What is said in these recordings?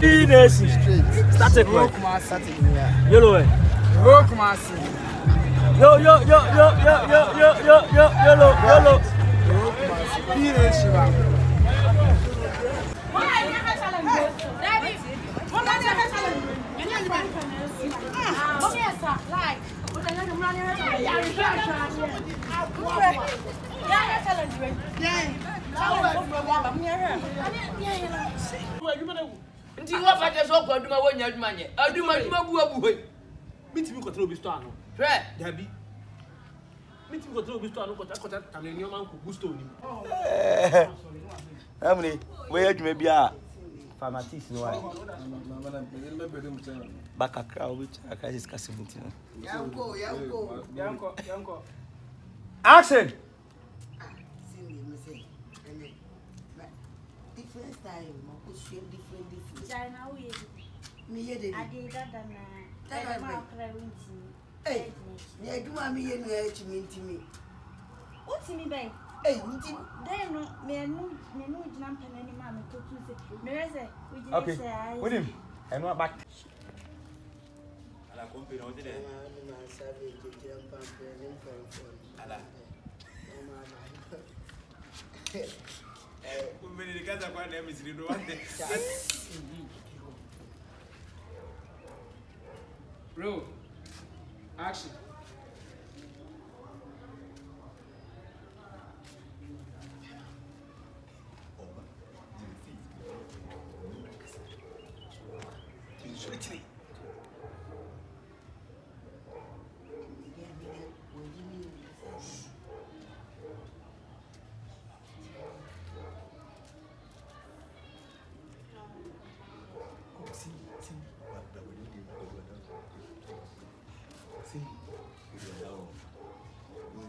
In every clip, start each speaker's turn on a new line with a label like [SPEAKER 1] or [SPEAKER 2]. [SPEAKER 1] Three nurses. Started where? Yellow where? Rock Massey. Yo, yo, yo, yo, yo, yo, yo, yo, yo, yellow, yellow. Rock Massey. Three nurses. Like, but then I'm running around. Yeah, yeah, challenge. Yeah, yeah nti wọ́n fàtẹ́ sọ ọkọ̀ ọdún ọwọ́ nyẹ ọdún ayẹ ọdún ọdún ọbu ọbu hẹ. mi ti mi kọtara obi store ano. rẹ dabi mi ti mi kọtara obi store ano kọtara kọtara tàmí ní ọmọ nkùnkùn store ni. ẹ múni wọ́n yẹ jùmọ̀ bí a pharmatist ni wa ye. ba kakra o bi cɛ kakra sisi ka seventeen. yanko yanko yankun yankun. action. different style mo ko ṣe different different. jaa na ye mi ye de de. ade dada na. dada bẹ ẹdun akura wi nti mi. ni ẹdun a mi ye nu ẹ ti mi nti mi. o ti mi bẹyì. ee nti. den no mi ẹnu mi ẹnu gyina mpẹ n'anim a mi to tun se mi rẹ sẹ o jẹ mi sẹ ayi. ok wúni ẹnu aba. ala ko n pè ní ọdún mi máa ń sábẹ̀ jẹjẹrẹ ń bá ń bẹ̀rẹ̀ ní nǹkan ìfọ̀nù. ala. ọmọ àná umenilikaza kwa na misiri wande bro action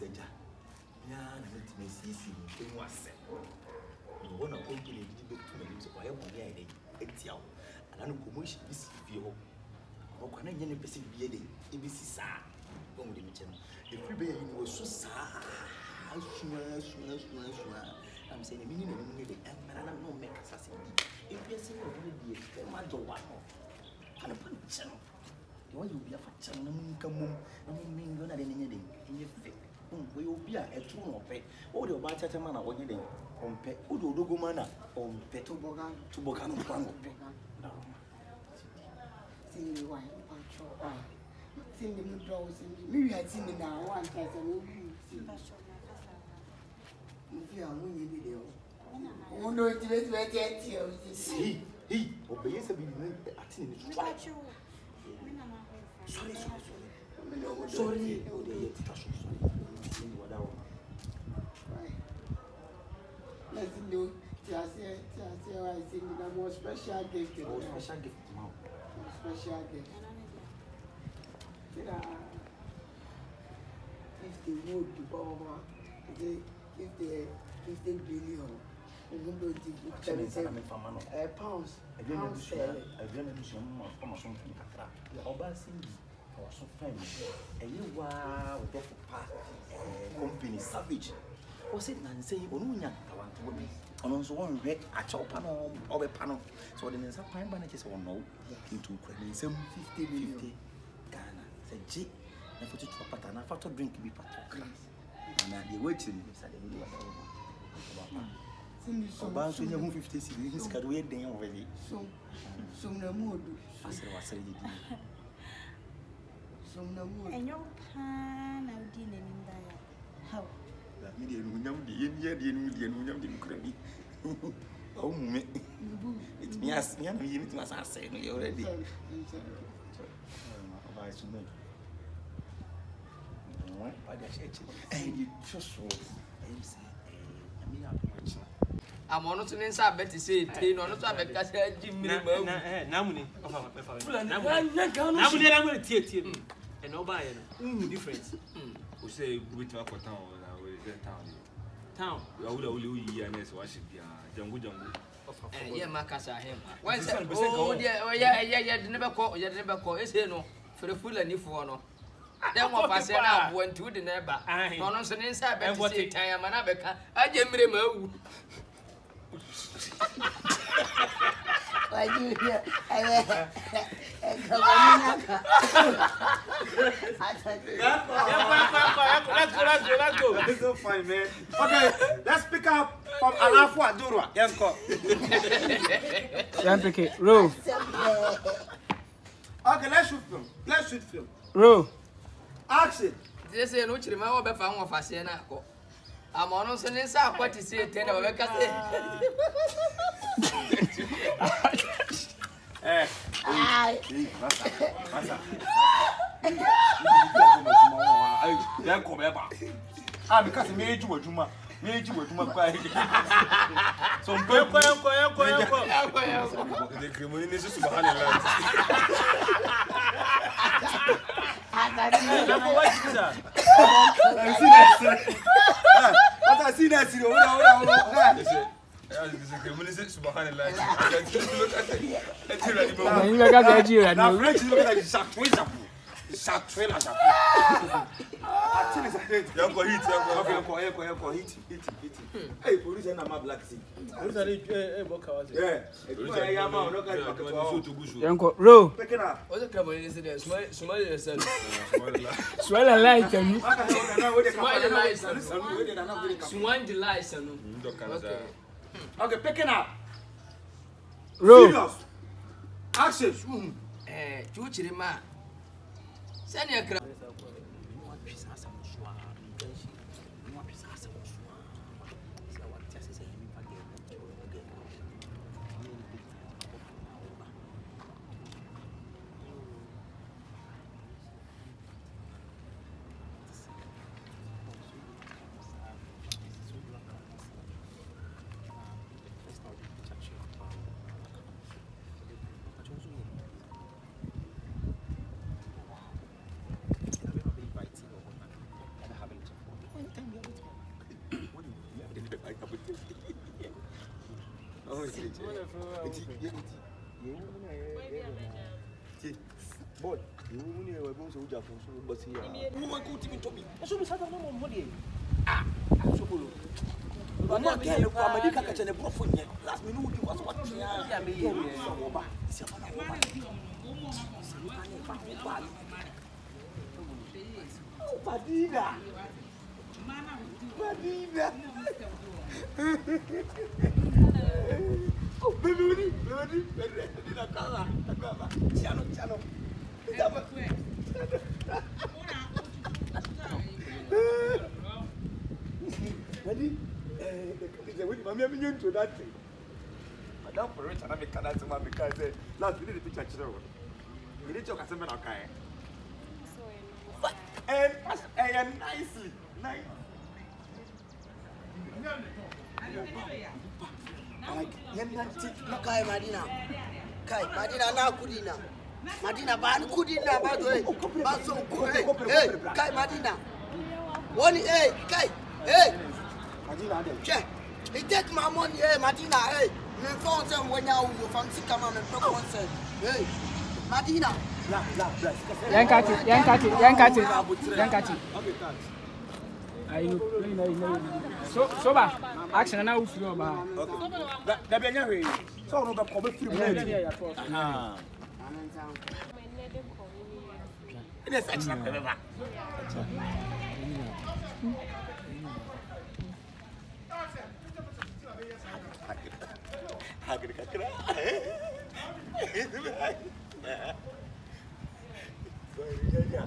[SPEAKER 1] sɛgya biara na mɛtumi asiesie ne ntwam asɛ ɛwɔ hɔ na ɔgye ne adidi bɛtu m'anim sɛ ɔyɛ bɔne ayɛ dɛn atia wo anaa no kɔmmɔhyɛ bi si fie hɔ ɔkwa na nyɛ ne pɛ sɛ bibia dɛn ɛbɛsi saa bɛhu de mekyɛ no ɛfiri bɛyɛ yi no wɔsu saa asua asua asua asua nam sɛ nyame ni nanim ne de ɛmmara na ne ɔmmɛkasa sɛ bi ɛwiase ne ɔhɔ no deɛ ɛma dɔ wa no pane pa nkyɛ no deɛ wɔyɛ obi mpɛ obi a ɛtu no o wode ɔba kyɛkyɛ mana na wɔnye den o wode odogo ma na ɔmpɛ tobɔka no mpa no ɔpɛ ɔbɛyɛ sɛ bibine ni wadau let's do tiaseɛ tiaseɛ wa i think na mo special gift na mo special gift ma o special gift tira fifty wood bɔbɔ ɛdi fifty fifty billion ogun do di thirty seven ɛ eh, pounds pounds ɛ. ɛdiyɛ na dusu mu ma ɔma so nkiri kakra ɔba sinji ɔwa so fɛn mi ɛyi waa ɔdɔfo paa company savage ɔsɛ nansɛ yi ɔno wonya ntawantoɔ bi ɔno nso wɔnhwɛ akyɛw pa no ɔbɛpa no sɛ ɔde ne nsa kwan ba no kyɛ sɛ ɔnɔ wo nti wokura ne nsɛm 50 ghana sɛ gye na fa tutu apata na fa tɔ drink bi patɔ class na deɛ wɔakyiri no sɛ deɛ wode wasa ɔbaa nso nyɛ ho 50 cedi ne sika de woyɛ den ɔwɛde asere wasere yɛ din ɛnyɛ wo paa na wodi n'anim daeɛ yɛde anuonyam deɛ yɛde anuonyam anuonyam de nokura bi awo mume ɛtumi ase nyana yie mitumi asa asɛe no yɛ already eh, e eh, àmọ́ ọ̀nà tún ní sá abẹ́ ti ṣe ète ní ọ̀nà tún abẹ́ ká ṣe jí mìíràn mọ́ ẹ̀wù. Eh, nàmúni ọ̀fà mẹ́fà rẹ̀ nàmúni nàmúni tiẹ̀ tiẹ̀ ẹ̀nà ọba yẹn nù ń wù difference sɛ wobɛtumi akɔtan hɔ na sɛ town deɛ town awoda wole woyiyia na sɛ wahyɛ biaa jango jango yɛ ma kasa he ma wansɛ deɛ yɛde ne bɛkɔ yɛde ne bɛkɔ ɛsei no ferefulanifoɔ no dɛ wɔ fa sɛ no aboa nti wode ne ba na ɔno nso ne nsa bɛte sɛ tan ama no abɛka agye mmerɛ ma awu Wajibia, ewe, ewe, ewe, ewe, ewe, ewe, Let's go, let's go, let's go. That's so funny, man. Okay, let's pick up from Alafu Adurwa. Yes, go. Jump it. Roll. Okay, let's shoot film. Let's shoot film. Roll. Action. This is no chirima wa be fa won fa se na ko. Ama no se ne sa kwa ti se te na ba be ka se. Eh yɛn kɔ bɛɛ ba a mi ka se mi eji wɔ juma mi eji wɔ juma kura eji so n bɛɛ kɔ yɛn kɔ yɛn kɔ yɛn kɔ yɛn kɔ yɛn kɔ. ɛdè kiremoni ní sísun bá hàlẹ̀ láti. ɛdè kò wá jìbì sa. ɛn si na ɛsɛ ɛ ɔtá si na ɛsɛ o wúlò wúlò wúlò. Kiremoni sí subahana láti. Ɛdè kiremoni sí subahana láti. Ɛdè kiremoni sí subahana láti. Ɛdè kiremoni sí subahana láti ṣàtúnṣe là ṣàtúnṣe. Àti ní sàdé ètò. Yọkọ̀ hit yọkọ̀ yọkọ̀ yọkọ̀ yọkọ̀ yọkọ̀ hit hit hit. Ẹ hmm. polisi ẹ̀ na black sea. Polisi ẹ̀ ẹ̀ ẹ̀ bọ̀ kàwá sí. Ẹ ẹ̀dùnmọ̀ ẹ̀ yá máa ọ̀nà káyọ̀ pàkẹ́tù ọ̀. Yẹn kọ ro. Pékinà. O ṣe kẹ́ bọ̀lì ṣe dẹ̀ sumali yẹ sẹ́nu. Sumali láì sẹ́nu. Sumali láì sẹ́nu. Sumali láì sẹ́nu. Ok hmm. pékinà. Ro. Serious. Action. Ẹ tí ó kiri máa. saniyar kira é Boy, ah,
[SPEAKER 2] ah,
[SPEAKER 1] you Beburi, beburi, beburi, nina kala, nakaba, chano, chano. Ndaba. Ready? Eh, the when mami ami nyonto that thing. Madam for rich and I make that man because eh, last we did the picture chiro. We did talk asem na kai. So eh. And as eh nicely, nice. Nyonto na kai madina
[SPEAKER 2] kai madina na kudi
[SPEAKER 1] na madina ba ni kudi ba zo ba so ko eh kai madina wani eh kai eh madina de che he take my money eh madina eh me phone say when you you fancy come and talk one say eh madina la la bless yankati yankati yankati yankati okay thanks i know no no no so so ba action na wofiri ɔba dabi ɛnyɛ hwee sɛ ɔno bɛkɔ bɛfiri mu ɛnɛ sɛ akyena bɛbɛba Agri kakra. Sorry, yeah, yeah.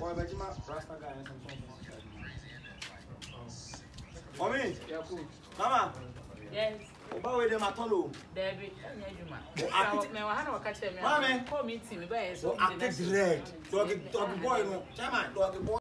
[SPEAKER 1] Boy, but you rasta guy and some something. Mommy? Yeah, cool. Mama? Yes. Oba we dem atolo. Baby, any adwuma. Me wa hana wakache me. Mama, call me team, be so. Acted red. Dog dog boy no. Chama, dog boy.